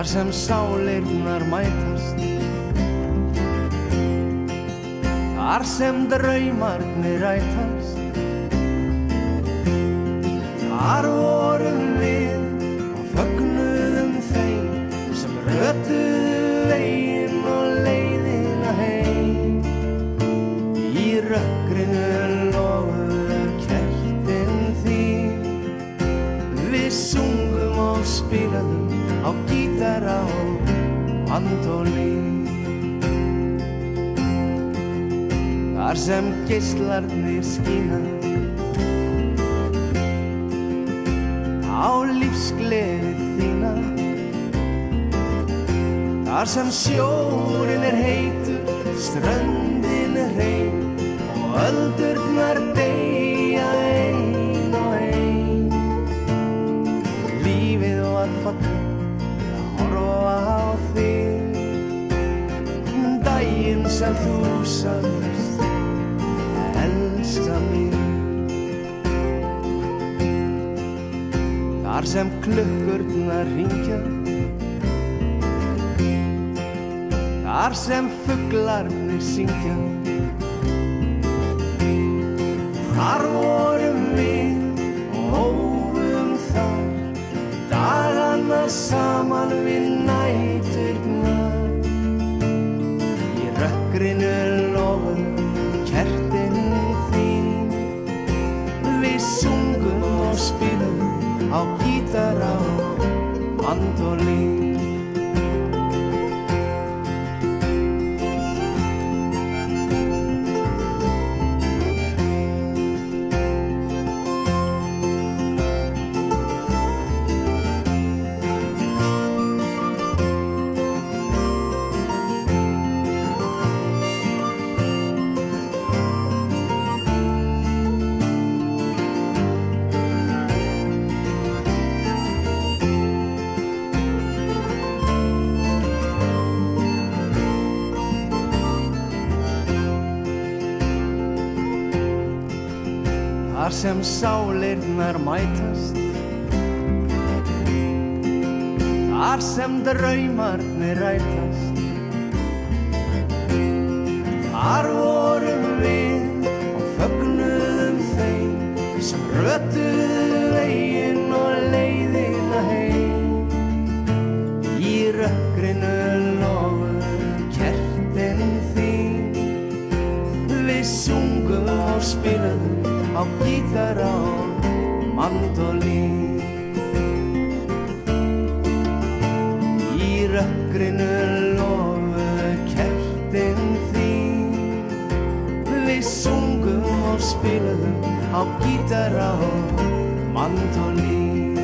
Þar sem sálirnar mætast. Þar sem draumarnir rætast. Þar vorum við og fögnuðum þeim sem rötuðu veginn og leiðina heim. Í rökkrinu lofuðu kertin þín, við sungum og spilaðum á gítara og mandolín. Þar sem geislarnir skína á lífsgleði þína Þar sem sjórin er heitur, ströndin er hrein og öldurnar Dægin sem þú sagðist elska mig. Þar sem klukkurnar ringja Þar sem fugglarnir syngja. Þar vorum rökkrinu lofum kertin þín. Við sungum og spilum á gítara og mandolín Þar sem sálirnar mætast. Þar sem draumarnir rætast. Þar vorum við og fögnuðum þeim sem rötuðu veginn og leiðina heim. Í rökkrinu og spilaðum á gítara og mandolín. Í rökkrinu lofuðu kertin þín. Við sungum og spilaðum á gítara og mandolín